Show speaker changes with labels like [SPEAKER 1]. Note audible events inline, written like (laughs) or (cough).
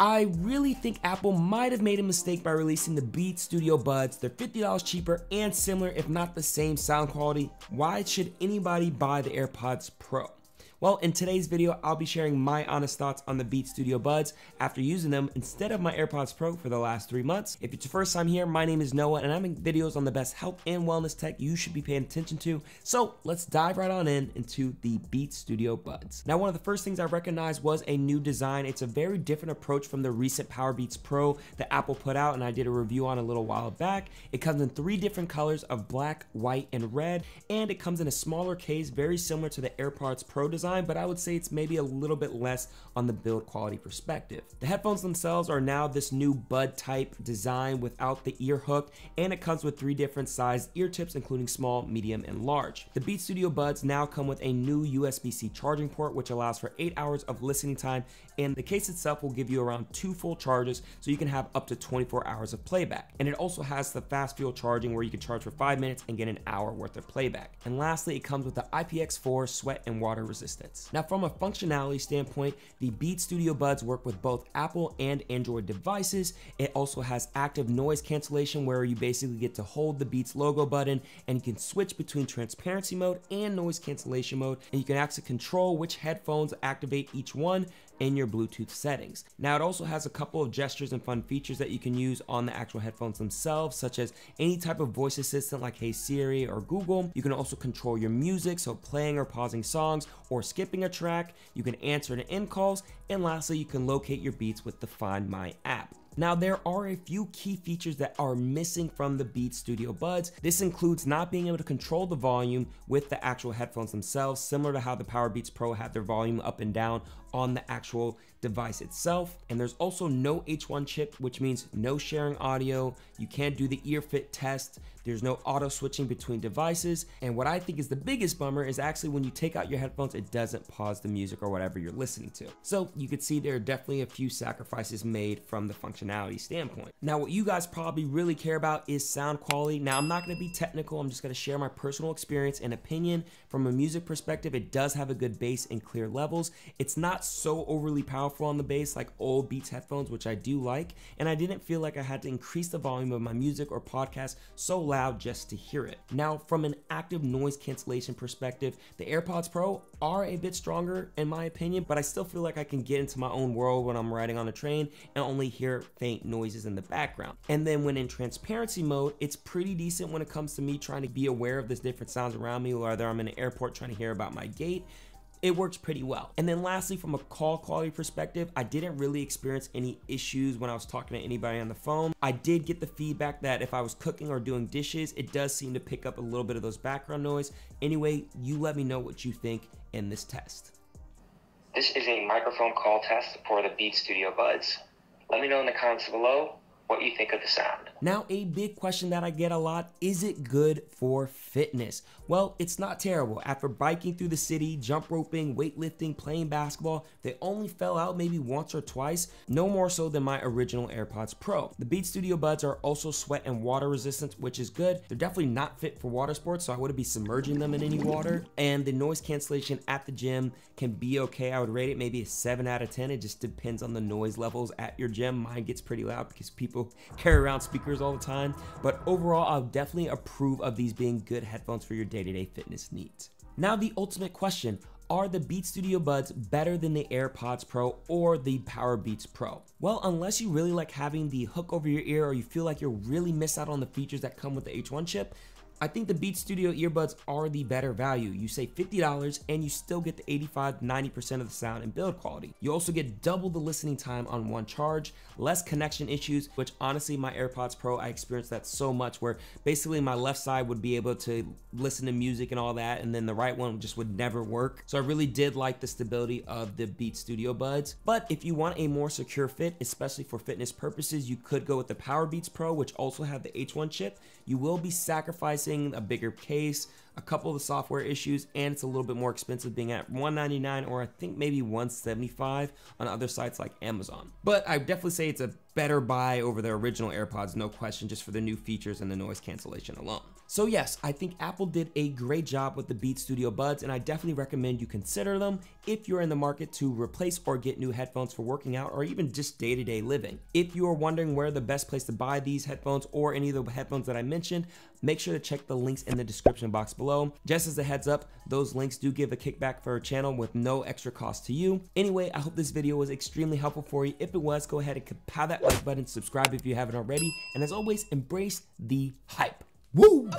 [SPEAKER 1] I really think Apple might have made a mistake by releasing the Beats Studio Buds. They're $50 cheaper and similar, if not the same sound quality. Why should anybody buy the AirPods Pro? Well, in today's video, I'll be sharing my honest thoughts on the Beats Studio Buds after using them instead of my AirPods Pro for the last three months. If it's your first time here, my name is Noah and I make videos on the best health and wellness tech you should be paying attention to. So let's dive right on in into the Beats Studio Buds. Now, one of the first things I recognized was a new design. It's a very different approach from the recent Powerbeats Pro that Apple put out and I did a review on a little while back. It comes in three different colors of black, white, and red, and it comes in a smaller case, very similar to the AirPods Pro design design, but I would say it's maybe a little bit less on the build quality perspective. The headphones themselves are now this new bud type design without the ear hook, and it comes with three different sized ear tips, including small, medium, and large. The Beats Studio Buds now come with a new USB-C charging port, which allows for eight hours of listening time, and the case itself will give you around two full charges, so you can have up to 24 hours of playback. And it also has the fast fuel charging where you can charge for five minutes and get an hour worth of playback. And lastly, it comes with the IPX4 sweat and water resistance now from a functionality standpoint, the Beats Studio Buds work with both Apple and Android devices. It also has active noise cancellation where you basically get to hold the Beats logo button and you can switch between transparency mode and noise cancellation mode and you can actually control which headphones activate each one in your Bluetooth settings. Now it also has a couple of gestures and fun features that you can use on the actual headphones themselves, such as any type of voice assistant like Hey Siri or Google. You can also control your music, so playing or pausing songs or skipping a track. You can answer to in calls. And lastly, you can locate your beats with the Find My app. Now, there are a few key features that are missing from the Beats Studio Buds. This includes not being able to control the volume with the actual headphones themselves, similar to how the Powerbeats Pro had their volume up and down on the actual device itself. And there's also no H1 chip, which means no sharing audio. You can't do the ear fit test. There's no auto switching between devices. And what I think is the biggest bummer is actually when you take out your headphones, it doesn't pause the music or whatever you're listening to. So you can see there are definitely a few sacrifices made from the functionality standpoint. Now, what you guys probably really care about is sound quality. Now, I'm not gonna be technical. I'm just gonna share my personal experience and opinion. From a music perspective, it does have a good bass and clear levels. It's not so overly powerful on the bass like old Beats headphones, which I do like. And I didn't feel like I had to increase the volume of my music or podcast so loud just to hear it. Now, from an active noise cancellation perspective, the AirPods Pro are a bit stronger in my opinion, but I still feel like I can get into my own world when I'm riding on a train and only hear faint noises in the background. And then when in transparency mode, it's pretty decent when it comes to me trying to be aware of the different sounds around me, whether I'm in an airport trying to hear about my gate, it works pretty well. And then lastly, from a call quality perspective, I didn't really experience any issues when I was talking to anybody on the phone. I did get the feedback that if I was cooking or doing dishes, it does seem to pick up a little bit of those background noise. Anyway, you let me know what you think in this test.
[SPEAKER 2] This is a microphone call test for the Beat Studio Buds. Let me know in the comments below what you think of the sound.
[SPEAKER 1] Now, a big question that I get a lot is it good for fitness? Well, it's not terrible. After biking through the city, jump roping, weightlifting, playing basketball, they only fell out maybe once or twice, no more so than my original AirPods Pro. The Beats Studio Buds are also sweat and water resistant, which is good. They're definitely not fit for water sports, so I wouldn't be submerging them in any water. And the noise cancellation at the gym can be okay. I would rate it maybe a 7 out of 10. It just depends on the noise levels at your gym. Mine gets pretty loud because people (laughs) carry around speakers speakers all the time, but overall, I'll definitely approve of these being good headphones for your day-to-day -day fitness needs. Now the ultimate question, are the Beats Studio Buds better than the AirPods Pro or the Powerbeats Pro? Well, unless you really like having the hook over your ear or you feel like you're really miss out on the features that come with the H1 chip, I think the Beats Studio earbuds are the better value. You save $50 and you still get the 85 90% of the sound and build quality. You also get double the listening time on one charge, less connection issues, which honestly, my AirPods Pro, I experienced that so much where basically my left side would be able to listen to music and all that, and then the right one just would never work. So I really did like the stability of the Beats Studio Buds. But if you want a more secure fit, especially for fitness purposes, you could go with the Powerbeats Pro, which also have the H1 chip. You will be sacrificing a bigger case, a couple of the software issues, and it's a little bit more expensive being at 199 or I think maybe 175 on other sites like Amazon. But I definitely say it's a better buy over the original AirPods, no question, just for the new features and the noise cancellation alone. So yes, I think Apple did a great job with the Beats Studio Buds and I definitely recommend you consider them if you're in the market to replace or get new headphones for working out or even just day-to-day -day living. If you are wondering where the best place to buy these headphones or any of the headphones that I mentioned, make sure to check the links in the description box below. Just as a heads up, those links do give a kickback for our channel with no extra cost to you. Anyway, I hope this video was extremely helpful for you. If it was, go ahead and pound that like button, subscribe if you haven't already, and as always, embrace the hype. Woo!